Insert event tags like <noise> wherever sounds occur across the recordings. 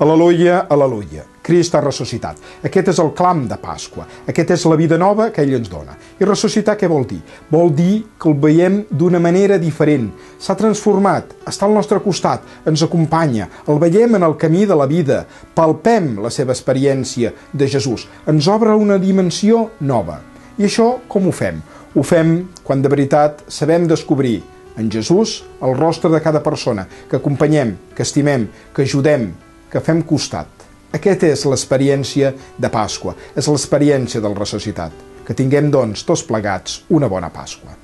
Aleluia, aleluia. Crist ha ressuscitat. Aquest és el clam de Pasqua. Aquesta és la vida nova que ell ens dona. I ressuscitar què vol dir? Vol dir que el veiem d'una manera diferent. S'ha transformat, està al nostre costat, ens acompanya, el veiem en el camí de la vida, palpem la seva experiència de Jesús, ens obre una dimensió nova. I això com ho fem? Ho fem quan de veritat sabem descobrir en Jesús el rostre de cada persona, que acompanyem, que estimem, que ajudem, que fem costat. Aquesta és l'experiència de Pasqua, és l'experiència del ressuscitat. Que tinguem, doncs, tots plegats, una bona Pasqua.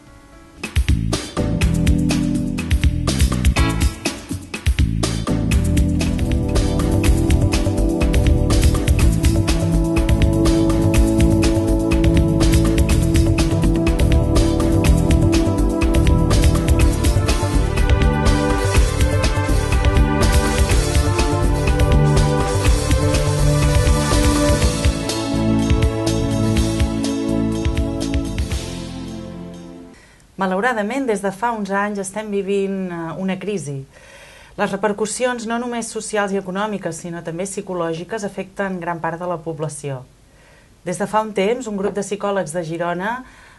Malauradament, des de fa uns anys estem vivint eh, una crisi. Les repercussions, no només socials i econòmiques, sinó també psicològiques, afecten gran part de la població. Des de fa un temps, un grup de psicòlegs de Girona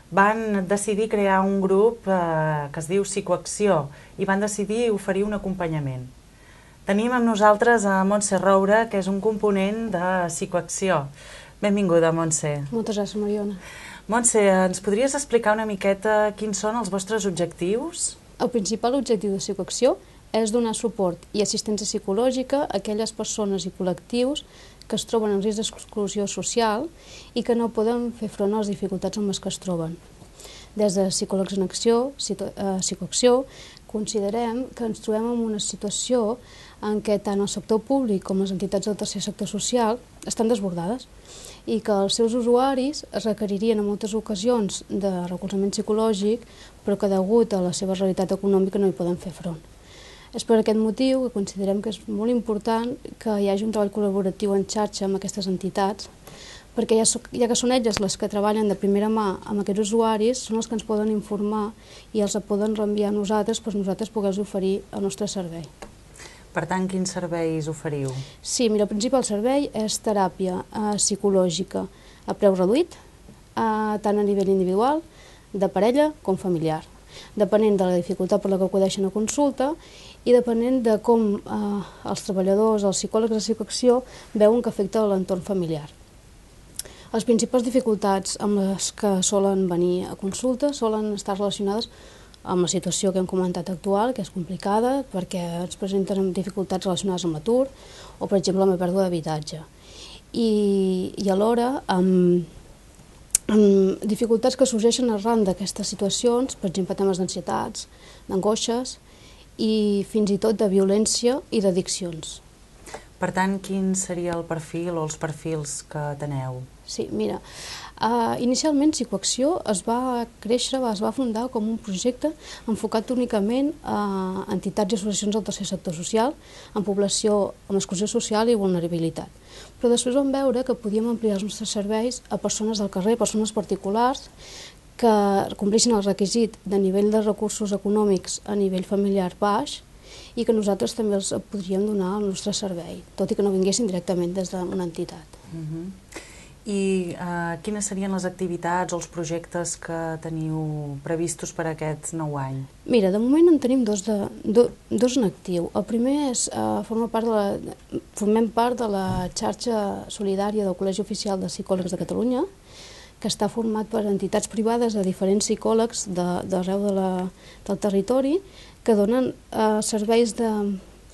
van decidir crear un grup eh, que es diu Psicoacció i van decidir oferir un acompanyament. Tenim amb nosaltres a Montse Roure, que és un component de Psicoacció. Benvinguda, Montse. Moltes gràcies, Mariona. Montse, ens podries explicar una miqueta quins són els vostres objectius? El principal objectiu de Psicoacció és donar suport i assistència psicològica a aquelles persones i col·lectius que es troben en risc d'exclusió social i que no poden fer front a les dificultats amb les que es troben. Des de Psicòlegs en Acció, eh, Psicoacció, considerem que ens trobem en una situació en què tant el sector públic com les entitats del tercer sector social estan desbordades i que els seus usuaris es requeririen en moltes ocasions de recolzament psicològic, però que degut a la seva realitat econòmica no hi poden fer front. És per aquest motiu que considerem que és molt important que hi hagi un treball col·laboratiu en xarxa amb aquestes entitats, perquè ja, ja que són elles les que treballen de primera mà amb aquests usuaris, són els que ens poden informar i els poden reenviar a nosaltres per nosaltres poder oferir el nostre servei. Per tant, quins serveis oferiu? Sí, mira, el principal servei és teràpia eh, psicològica a preu reduït, eh, tant a nivell individual, de parella com familiar, depenent de la dificultat per la que acudeixen a consulta i depenent de com eh, els treballadors, els psicòlegs de psicoacció veuen que afecta l'entorn familiar. Les principals dificultats amb les que solen venir a consulta solen estar relacionades la situació que hem comentat actual, que és complicada, perquè es presenten dificultats relacionades amb l'atur o, per exemple, amb la pèrdua d'habitatge. I, i alhora, amb, amb dificultats que sorgeixen arran d'aquestes situacions, per exemple, temes d'ansietats, d'angoixes i fins i tot de violència i d'addiccions. Per tant, quin seria el perfil o els perfils que teneu? Sí, mira, Uh, inicialment, Psicoacció es va créixer, es va fundar com un projecte enfocat únicament a entitats i associacions del tercer sector social, en població amb exclusió social i vulnerabilitat. Però després vam veure que podíem ampliar els nostres serveis a persones del carrer, persones particulars, que compleixin el requisit de nivell de recursos econòmics a nivell familiar baix i que nosaltres també els podríem donar al nostre servei, tot i que no vinguessin directament des d'una entitat. Uh mhm. -huh. I eh, quines serien les activitats o els projectes que teniu previstos per aquest nou any? Mira, de moment en tenim dos, de, do, dos en actiu. El primer és eh, formar part de la, formem part de la xarxa solidària del Col·legi Oficial de Psicòlegs de Catalunya, que està format per entitats privades de diferents psicòlegs d'arreu de, de la, del territori que donen eh, serveis de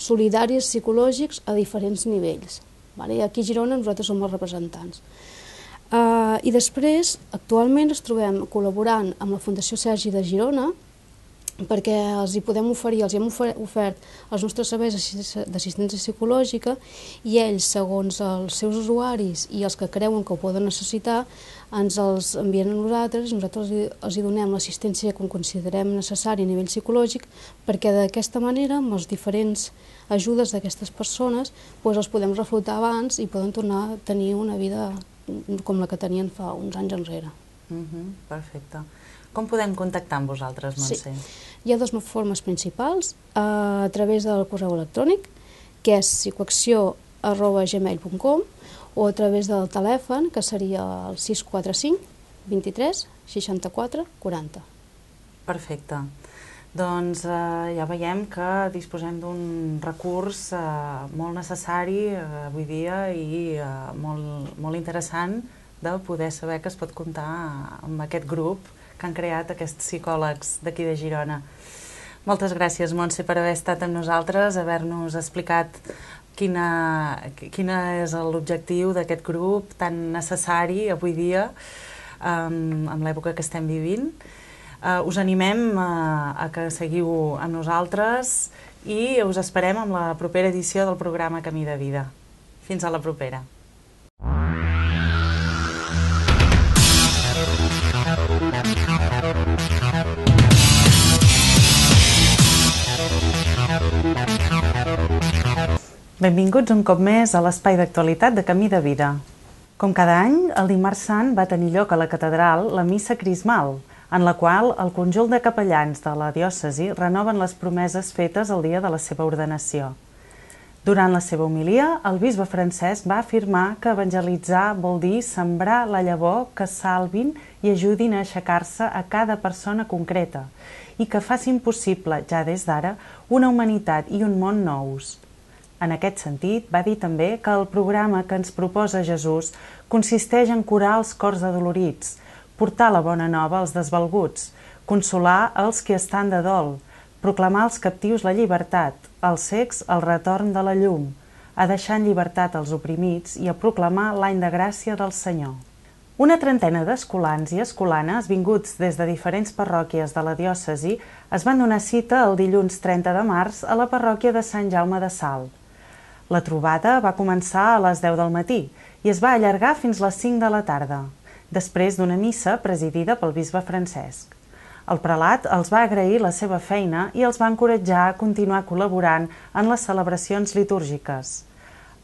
solidaris psicològics a diferents nivells. Vale? I aquí a Girona nosaltres som els representants. Uh, I després, actualment, ens trobem col·laborant amb la Fundació Sergi de Girona perquè els hi podem oferir, els hi hem ofert els nostres serveis d'assistència psicològica i ells, segons els seus usuaris i els que creuen que ho poden necessitar, ens els envien a nosaltres i nosaltres els hi donem l'assistència que considerem necessària a nivell psicològic perquè d'aquesta manera, amb les diferents ajudes d'aquestes persones, doncs els podem reflotar abans i poden tornar a tenir una vida com la que tenien fa uns anys enrere. Mhm, -huh, perfecte. Com podem contactar amb vosaltres, Montse? Sí. Hi ha dues formes principals, a través del correu electrònic, que és psicoacció arroba gmail.com o a través del telèfon, que seria el 645 23 64 40. Perfecte. Doncs eh, ja veiem que disposem d'un recurs eh, molt necessari eh, avui dia i eh, molt, molt interessant de poder saber que es pot comptar amb aquest grup que han creat aquests psicòlegs d'aquí de Girona. Moltes gràcies, Montse, per haver estat amb nosaltres, haver-nos explicat quina, quina és l'objectiu d'aquest grup tan necessari avui dia, um, amb l'època que estem vivint. Uh, us animem uh, a que seguiu amb nosaltres i us esperem amb la propera edició del programa Camí de Vida. Fins a la propera. Benvinguts un cop més a l'espai d'actualitat de Camí de Vida. Com cada any, el dimarts sant va tenir lloc a la catedral la missa crismal, en la qual el conjunt de capellans de la diòcesi renoven les promeses fetes el dia de la seva ordenació. Durant la seva homilia, el bisbe Francesc va afirmar que evangelitzar vol dir sembrar la llavor que salvin i ajudin a aixecar-se a cada persona concreta i que facin possible, ja des d'ara, una humanitat i un món nous. En aquest sentit, va dir també que el programa que ens proposa Jesús consisteix en curar els cors adolorits, portar la bona nova als desvalguts, consolar els que estan de dol, proclamar als captius la llibertat, als cecs el retorn de la llum, a deixar en llibertat els oprimits i a proclamar l'any de gràcia del Senyor. Una trentena d'escolans i escolanes vinguts des de diferents parròquies de la diòcesi es van donar cita el dilluns 30 de març a la parròquia de Sant Jaume de Salt. La trobada va començar a les 10 del matí i es va allargar fins les 5 de la tarda, després d'una missa presidida pel bisbe Francesc. El prelat els va agrair la seva feina i els va encoratjar a continuar col·laborant en les celebracions litúrgiques.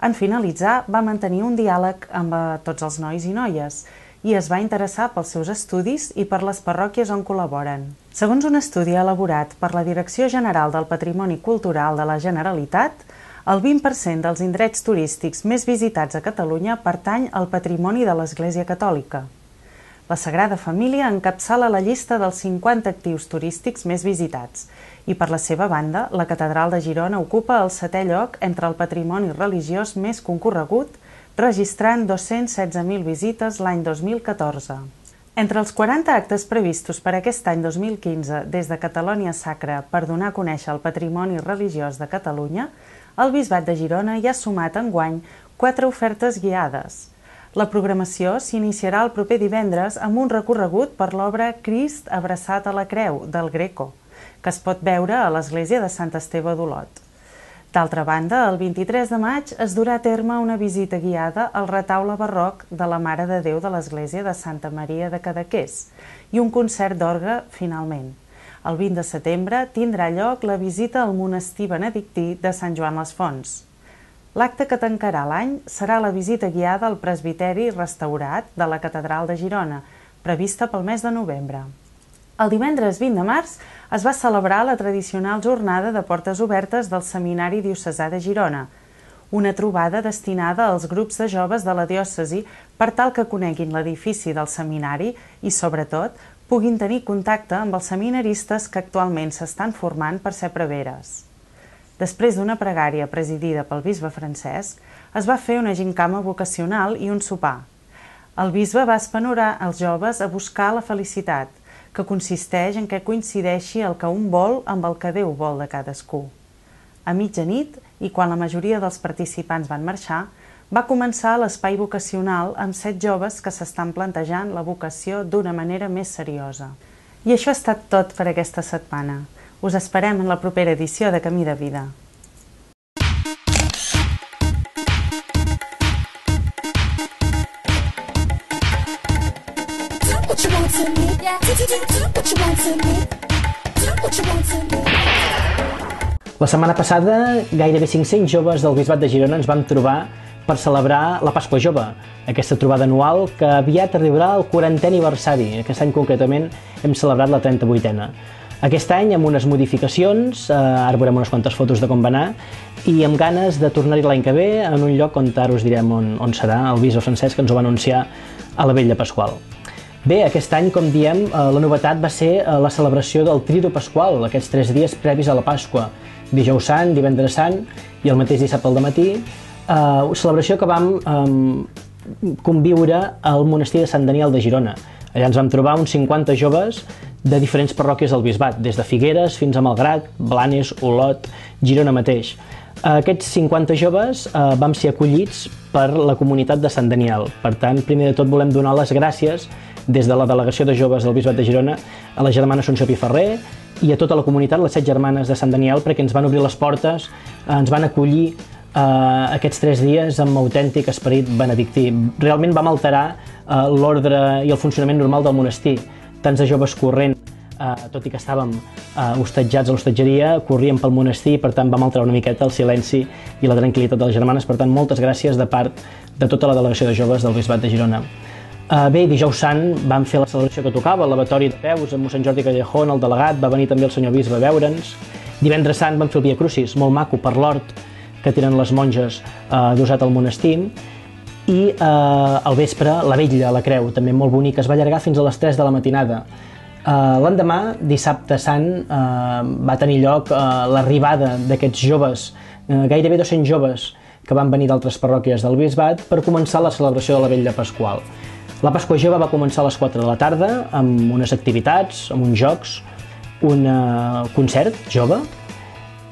En finalitzar, va mantenir un diàleg amb eh, tots els nois i noies i es va interessar pels seus estudis i per les parròquies on col·laboren. Segons un estudi elaborat per la Direcció General del Patrimoni Cultural de la Generalitat, el 20% dels indrets turístics més visitats a Catalunya pertany al patrimoni de l'Església Catòlica. La Sagrada Família encapçala la llista dels 50 actius turístics més visitats i, per la seva banda, la Catedral de Girona ocupa el setè lloc entre el patrimoni religiós més concorregut, registrant 216.000 visites l'any 2014. Entre els 40 actes previstos per aquest any 2015 des de Catalònia Sacra per donar a conèixer el patrimoni religiós de Catalunya, el Bisbat de Girona ja ha sumat enguany quatre ofertes guiades. La programació s'iniciarà el proper divendres amb un recorregut per l'obra Crist abraçat a la creu, del Greco, que es pot veure a l'església de Sant Esteve d'Olot. D'altra banda, el 23 de maig es durà a terme una visita guiada al retaule barroc de la Mare de Déu de l'església de Santa Maria de Cadaqués i un concert d'orgue finalment. El 20 de setembre tindrà lloc la visita al monestir benedictí de Sant Joan les Fonts. L'acte que tancarà l'any serà la visita guiada al presbiteri restaurat de la Catedral de Girona, prevista pel mes de novembre. El divendres 20 de març es va celebrar la tradicional jornada de portes obertes del Seminari Diocesà de Girona, una trobada destinada als grups de joves de la diòcesi per tal que coneguin l'edifici del seminari i, sobretot, puguin tenir contacte amb els seminaristes que actualment s'estan formant per ser preveres. Després d'una pregària presidida pel bisbe Francesc, es va fer una gincama vocacional i un sopar. El bisbe va espanorar els joves a buscar la felicitat, que consisteix en que coincideixi el que un vol amb el que Déu vol de cadascú. A mitjanit, i quan la majoria dels participants van marxar, va començar l'espai vocacional amb set joves que s'estan plantejant la vocació d'una manera més seriosa. I això ha estat tot per aquesta setmana. Us esperem en la propera edició de Camí de Vida. La setmana passada, gairebé 500 joves del Bisbat de Girona ens vam trobar per celebrar la Pasqua Jove, aquesta trobada anual que aviat arribarà al 40è aniversari. Aquest any concretament hem celebrat la 38a. Aquest any amb unes modificacions, eh, ara veurem unes quantes fotos de com va anar, i amb ganes de tornar-hi l'any que ve en un lloc on ara us direm on, on serà, el Viso Francesc que ens ho va anunciar a la Vella Pasqual. Bé, aquest any, com diem, eh, la novetat va ser eh, la celebració del Trido Pasqual, aquests tres dies previs a la Pasqua, dijous sant, divendres sant i el mateix dissabte al matí, eh, celebració que vam eh, conviure al monestir de Sant Daniel de Girona. Allà ens vam trobar uns 50 joves de diferents parròquies del Bisbat, des de Figueres fins a Malgrat, Blanes, Olot, Girona mateix. Aquests 50 joves eh, vam ser acollits per la comunitat de Sant Daniel. Per tant, primer de tot volem donar les gràcies des de la Delegació de Joves del Bisbat de Girona a la germana Assumpció Piferrer i a tota la comunitat, les set germanes de Sant Daniel, perquè ens van obrir les portes, eh, ens van acollir eh, aquests tres dies amb autèntic esperit benedictí. Realment vam alterar eh, l'ordre i el funcionament normal del monestir. Tants de joves corrent, eh, tot i que estàvem eh, hostatjats a l'hostatgeria, corríem pel monestir, per tant vam alterar una miqueta el silenci i la tranquil·litat de les germanes. Per tant, moltes gràcies de part de tota la delegació de joves del Bisbat de Girona. Uh, bé, dijous sant vam fer la celebració que tocava, lavatori de peus amb mossèn Jordi Callejón, el delegat, va venir també el senyor bisbe a veure'ns. Divendres sant vam fer el Via Crucis, molt maco, per l'hort que tenen les monges uh, d'usat al monestir. I uh, al vespre, la vetlla, la creu, també molt bonica, es va allargar fins a les 3 de la matinada. Uh, L'endemà, dissabte sant, uh, va tenir lloc uh, l'arribada d'aquests joves, uh, gairebé 200 joves, que van venir d'altres parròquies del Bisbat per començar la celebració de la Vella Pasqual. La Pasqua Jove va començar a les 4 de la tarda amb unes activitats, amb uns jocs, un uh, concert jove,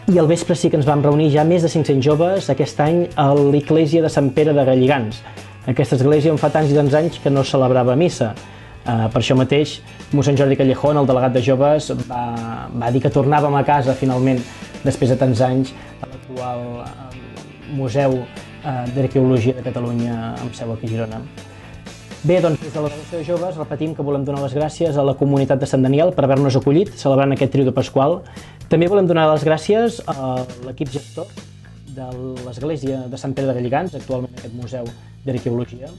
i al vespre sí que ens vam reunir ja més de 500 joves aquest any a l'Església de Sant Pere de Galligans. Aquesta església on fa tants i tants anys que no celebrava missa. Uh, per això mateix, mossèn Jordi Callejón, el delegat de joves, va, va dir que tornàvem a casa finalment, després de tants anys, a l'actual uh, Museu uh, d'Arqueologia de Catalunya amb seu aquí a Girona. Bé, doncs des de la Delegació de Joves repetim que volem donar les gràcies a la comunitat de Sant Daniel per haver-nos acollit celebrant aquest trio de Pasqual. També volem donar les gràcies a l'equip gestor de l'Església de Sant Pere de Galligans, actualment aquest museu d'arqueologia.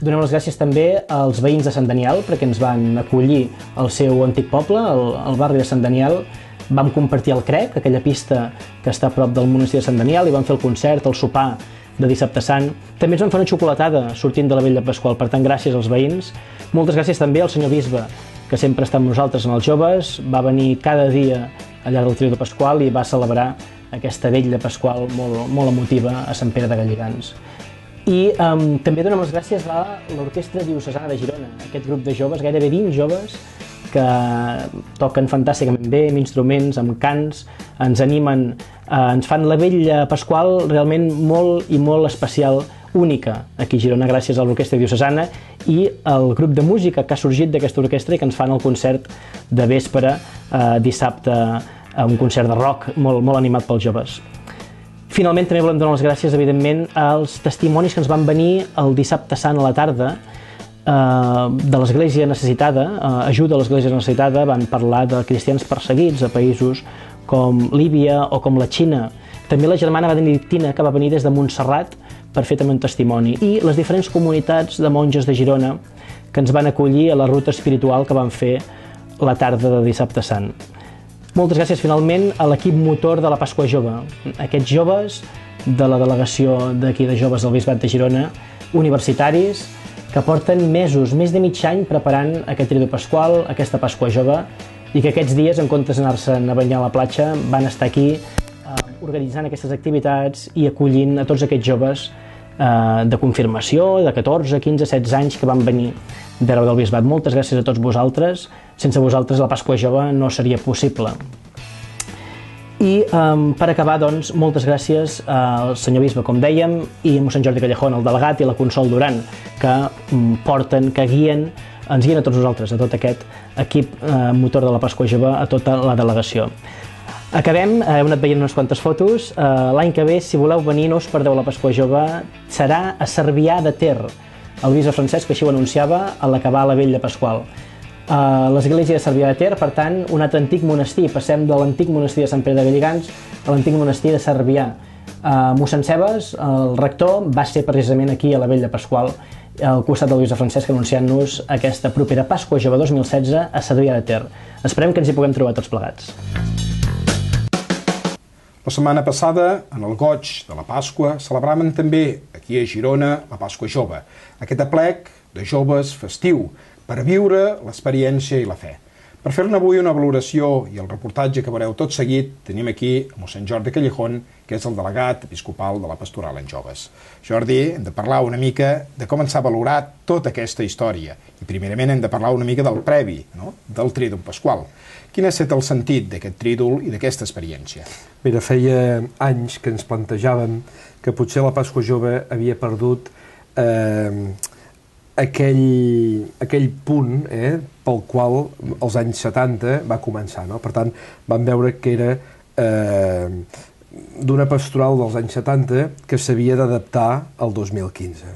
Donem les gràcies també als veïns de Sant Daniel perquè ens van acollir al seu antic poble, al, al barri de Sant Daniel. Vam compartir el crec, aquella pista que està a prop del monestir de Sant Daniel, i vam fer el concert, el sopar de dissabte sant. També ens van fer una xocolatada sortint de la Vella Pasqual, per tant, gràcies als veïns. Moltes gràcies també al senyor Bisbe, que sempre està amb nosaltres en els joves, va venir cada dia al llarg del trio de Pasqual i va celebrar aquesta vella Pasqual molt, molt emotiva a Sant Pere de Galligans. I um, també donem les gràcies a l'Orquestra Diocesana de Girona, aquest grup de joves, gairebé 20 joves, que toquen fantàsticament bé, amb instruments, amb cants, ens animen, eh, ens fan la vella pasqual realment molt i molt especial, única aquí a Girona gràcies a l'Orquestra Diocesana i al grup de música que ha sorgit d'aquesta orquestra i que ens fan el concert de vespre eh, dissabte, eh, un concert de rock molt, molt animat pels joves. Finalment també volem donar les gràcies, evidentment, als testimonis que ens van venir el dissabte sant a la tarda, Eh, de l'Església necessitada, eh, ajuda a l'Església necessitada, van parlar de cristians perseguits a països com Líbia o com la Xina. També la germana benedictina que va venir des de Montserrat per fer també un testimoni. I les diferents comunitats de monges de Girona que ens van acollir a la ruta espiritual que van fer la tarda de dissabte sant. Moltes gràcies finalment a l'equip motor de la Pasqua Jove, aquests joves de la delegació d'aquí de joves del Bisbat de Girona, universitaris, que porten mesos, més de mig any, preparant aquest trido pasqual, aquesta Pasqua jove, i que aquests dies, en comptes d'anar-se'n a banyar a la platja, van estar aquí eh, organitzant aquestes activitats i acollint a tots aquests joves eh, de confirmació, de 14, 15, 16 anys que van venir d'Hereu del Bisbat. Moltes gràcies a tots vosaltres. Sense vosaltres la Pasqua Jove no seria possible. I um, per acabar, doncs, moltes gràcies al senyor bisbe, com dèiem, i a mossèn Jordi Callejón, el delegat, i la Consol Duran, que um, porten, que guien, ens guien a tots nosaltres, a tot aquest equip uh, motor de la Pasqua Jove, a tota la delegació. Acabem, eh, heu anat veient unes quantes fotos. Eh, L'any que ve, si voleu venir, no us perdeu la Pasqua Jove, serà a Cervià de Ter. El bisbe Francesc així ho anunciava a l'acabar la vella Pasqual l'església de Cervià de Ter, per tant, un altre antic monestir. Passem de l'antic monestir de Sant Pere de Galligans a l'antic monestir de Cervià. Uh, mossèn Cebes, el rector, va ser precisament aquí a la Vella Pasqual al costat del Lluís de Francesc anunciant-nos aquesta propera Pasqua Jove 2016 a Cervià de Ter. Esperem que ens hi puguem trobar tots plegats. La setmana passada, en el goig de la Pasqua, celebraven també, aquí a Girona, la Pasqua Jove. Aquest aplec de joves festiu per viure l'experiència i la fe. Per fer-ne avui una valoració i el reportatge que veureu tot seguit, tenim aquí mossèn Jordi Callejón, que és el delegat episcopal de la Pastoral en Joves. Jordi, hem de parlar una mica de com ens ha valorat tota aquesta història. I primerament hem de parlar una mica del previ, no? del trídum pasqual. Quin ha estat el sentit d'aquest trídol i d'aquesta experiència? Mira, feia anys que ens plantejàvem que potser la Pasqua Jove havia perdut eh, aquell, aquell punt eh, pel qual els anys 70 va començar. No? Per tant, vam veure que era eh, d'una pastoral dels anys 70 que s'havia d'adaptar al 2015.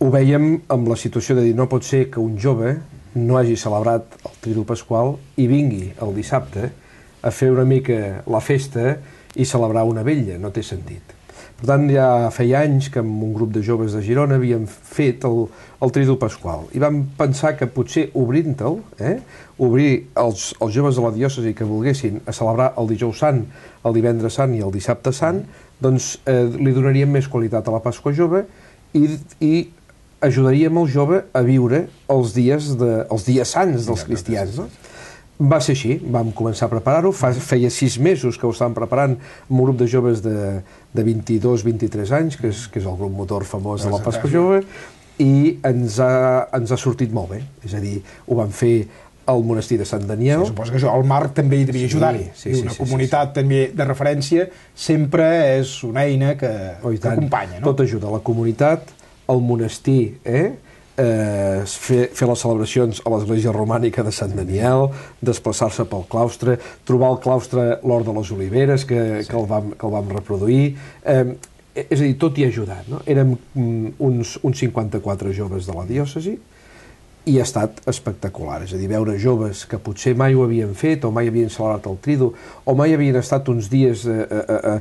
Ho veiem amb la situació de dir no pot ser que un jove no hagi celebrat el Tridu Pasqual i vingui el dissabte a fer una mica la festa i celebrar una vella, no té sentit. Per tant, ja feia anys que amb un grup de joves de Girona havíem fet el, el Trídol Pasqual i vam pensar que potser obrint-te'l, eh, obrir els, els joves de la diòcesi que volguessin a celebrar el dijous sant, el divendres sant i el dissabte sant, doncs eh, li donaríem més qualitat a la Pasqua Jove i, i ajudaríem el jove a viure els dies, de, els dies sants dels cristians. No? Va ser així, vam començar a preparar-ho, feia sis mesos que ho estàvem preparant amb un grup de joves de, de 22-23 anys, que és, que és el grup motor famós de la Pasqua Jove, i ens ha, ens ha sortit molt bé. És a dir, ho vam fer al monestir de Sant Daniel. Sí, suposo que això, el Marc també hi devia ajudar-hi. Sí, sí, una sí, comunitat sí, sí. també de referència sempre és una eina que, oh, que acompanya. No? Tot ajuda, la comunitat, el monestir, eh? Eh, fer, fer les celebracions a l'església romànica de Sant Daniel, desplaçar-se pel claustre, trobar el claustre l'Hort de les Oliveres, que, sí. que, el vam, que el vam reproduir. Eh, és a dir, tot hi ha ajudat. No? Érem mm, uns, uns 54 joves de la diòcesi i ha estat espectacular. És a dir, veure joves que potser mai ho havien fet o mai havien celebrat el trido o mai havien estat uns dies eh, eh, eh,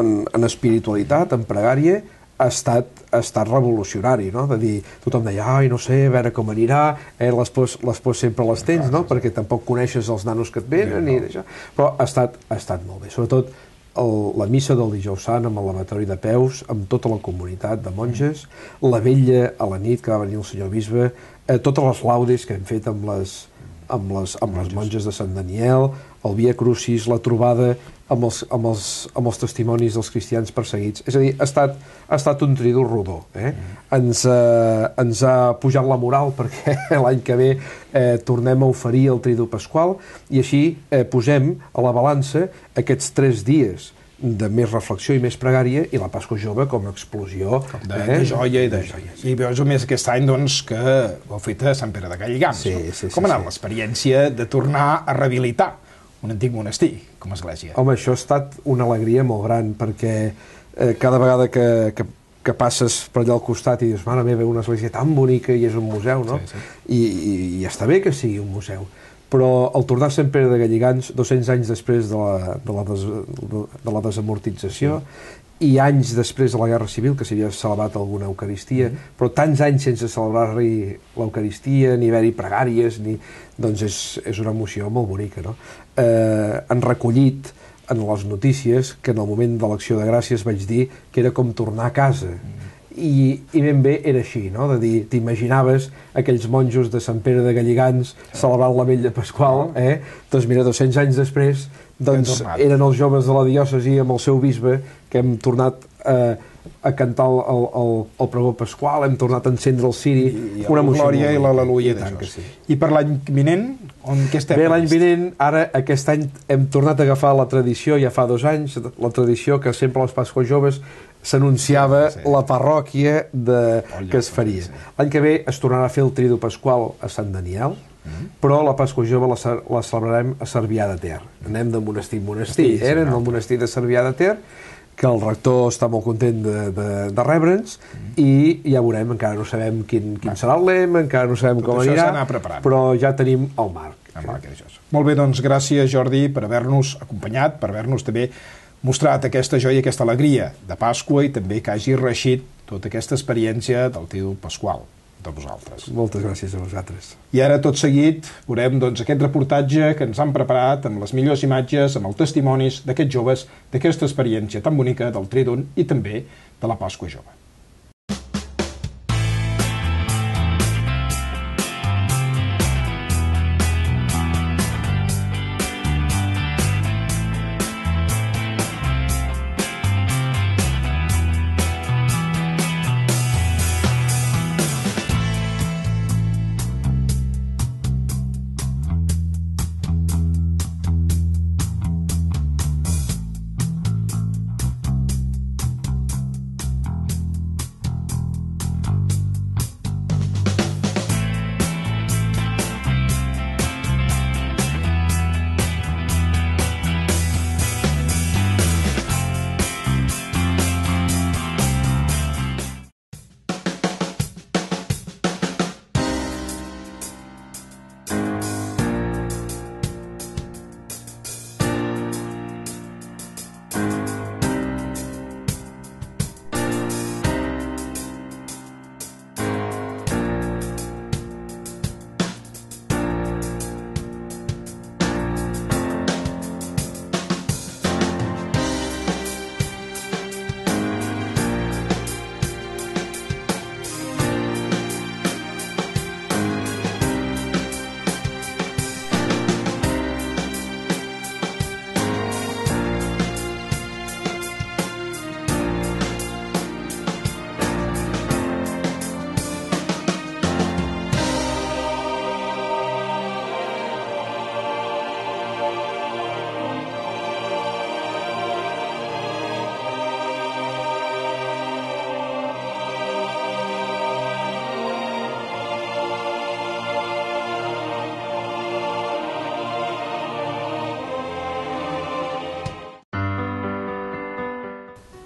en, en espiritualitat, en pregària, ha estat, ha estat revolucionari, no? de dir, tothom deia, ai, no sé, a veure com anirà, eh, les, pors, les pors sempre les tens, no? perquè tampoc coneixes els nanos que et venen, i això. però ha estat, ha estat molt bé, sobretot el, la missa del dijous sant amb el lavatori de peus, amb tota la comunitat de monges, la vella a la nit que va venir el senyor bisbe, eh, totes les laudes que hem fet amb les, amb les, amb les monges de Sant Daniel, el Via Crucis, la trobada amb els, amb, els, amb els testimonis dels cristians perseguits. És a dir, ha estat, ha estat un trídol rodó. Eh? Mm. Ens, eh, ens ha pujat la moral <laughs> perquè l'any que ve eh, tornem a oferir el trídol pasqual i així eh, posem a la balança aquests tres dies de més reflexió i més pregària i la Pasqua Jove com a explosió de, eh? de joia i de, de joia. Sí. I veus més aquest any doncs, que ho fet a Sant Pere de Galligams. Sí, no? sí, com ha anat sí. l'experiència de tornar a rehabilitar un antic monestir com a església? Home, això ha estat una alegria molt gran perquè eh, cada vegada que, que que passes per allà al costat i dius, mare meva, una església tan bonica i és un museu, no? Sí, sí. I, i, I està bé que sigui un museu però el tornar a Sant Pere de Galligans, 200 anys després de la, de la, des, de la desamortització, sí. i anys després de la Guerra Civil, que s'havia celebrat alguna Eucaristia, mm però tants anys sense celebrar-hi l'Eucaristia, ni haver-hi pregàries, ni... doncs és, és una emoció molt bonica. No? Eh, han recollit en les notícies que en el moment de l'acció de gràcies vaig dir que era com tornar a casa. Mm i, i ben bé era així, no? de dir, t'imaginaves aquells monjos de Sant Pere de Galligans celebrant la vella Pasqual, eh? doncs mira, 200 anys després doncs eren els joves de la diòcesi amb el seu bisbe que hem tornat eh, a cantar el, el, el, el pregó pasqual, hem tornat a encendre el ciri, I, i una emoció glòria i l'al·leluia que sí. I per l'any vinent, on què estem? Bé, l'any vinent, ara aquest any hem tornat a agafar la tradició, ja fa dos anys, la tradició que sempre les Pasques Joves s'anunciava sí, sí. la parròquia de, oh, que es faria. Sí. L'any que ve es tornarà a fer el Trido Pasqual a Sant Daniel, mm -hmm. però la Pasqua Jove la, la celebrarem a Cervià de Ter. Anem de monestir en monestir, sí, sí, eh? no. el monestir de Cervià de Ter, que el rector està molt content de, de, de rebre'ns mm -hmm. i ja veurem, encara no sabem quin, quin serà el lem, encara no sabem Tot com anirà, però ja tenim el marc. El marc això. Molt bé, doncs gràcies Jordi per haver-nos acompanyat, per haver-nos també mostrat aquesta joia, aquesta alegria de Pasqua i també que hagi reixit tota aquesta experiència del tio Pasqual de vosaltres. Moltes gràcies a vosaltres. I ara, tot seguit, veurem doncs, aquest reportatge que ens han preparat amb les millors imatges, amb els testimonis d'aquests joves, d'aquesta experiència tan bonica del Tridun i també de la Pasqua Jove.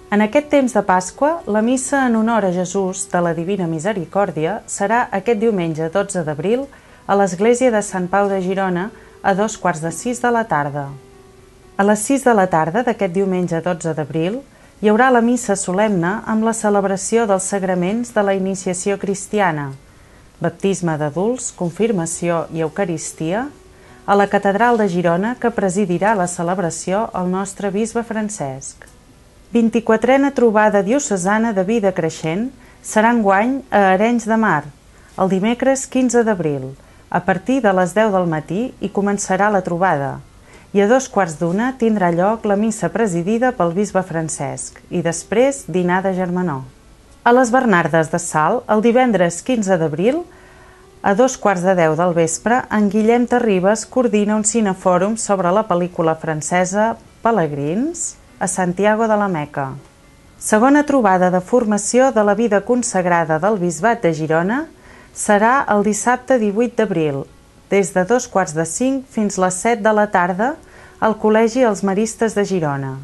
En aquest temps de Pasqua, la missa en honor a Jesús de la Divina Misericòrdia serà aquest diumenge 12 d'abril a l'Església de Sant Pau de Girona a dos quarts de sis de la tarda. A les 6 de la tarda d'aquest diumenge 12 d'abril hi haurà la missa solemne amb la celebració dels sagraments de la iniciació cristiana, baptisme d'adults, confirmació i eucaristia, a la Catedral de Girona que presidirà la celebració el nostre bisbe Francesc. 24a trobada diocesana de vida creixent serà enguany a Arenys de Mar, el dimecres 15 d'abril, a partir de les 10 del matí i començarà la trobada. I a dos quarts d'una tindrà lloc la missa presidida pel bisbe Francesc i després dinar de germanor. A les Bernardes de Sal, el divendres 15 d'abril, a dos quarts de deu del vespre, en Guillem Terribas coordina un cinefòrum sobre la pel·lícula francesa Pelegrins, a Santiago de la Meca. Segona trobada de formació de la vida consagrada del Bisbat de Girona serà el dissabte 18 d'abril, des de dos quarts de cinc fins les set de la tarda al Col·legi Els Maristes de Girona.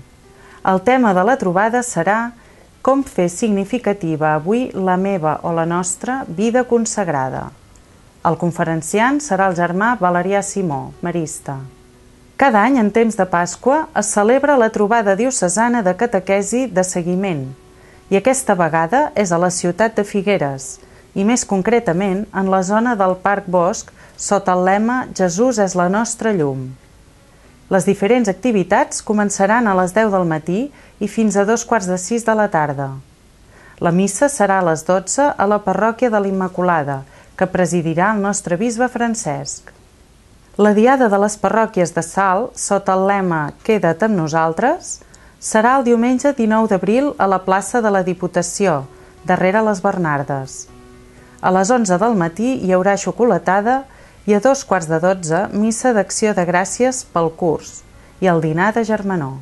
El tema de la trobada serà com fer significativa avui la meva o la nostra vida consagrada. El conferenciant serà el germà Valerià Simó, marista. Cada any, en temps de Pasqua, es celebra la trobada diocesana de catequesi de seguiment, i aquesta vegada és a la ciutat de Figueres, i més concretament en la zona del Parc Bosc, sota el lema Jesús és la nostra llum. Les diferents activitats començaran a les 10 del matí i fins a dos quarts de sis de la tarda. La missa serà a les 12 a la parròquia de l'Immaculada, que presidirà el nostre bisbe Francesc. La Diada de les Parròquies de Sal, sota el lema Queda't amb nosaltres, serà el diumenge 19 d'abril a la plaça de la Diputació, darrere les Bernardes. A les 11 del matí hi haurà xocolatada i a dos quarts de 12 missa d'acció de gràcies pel curs i el dinar de germanor.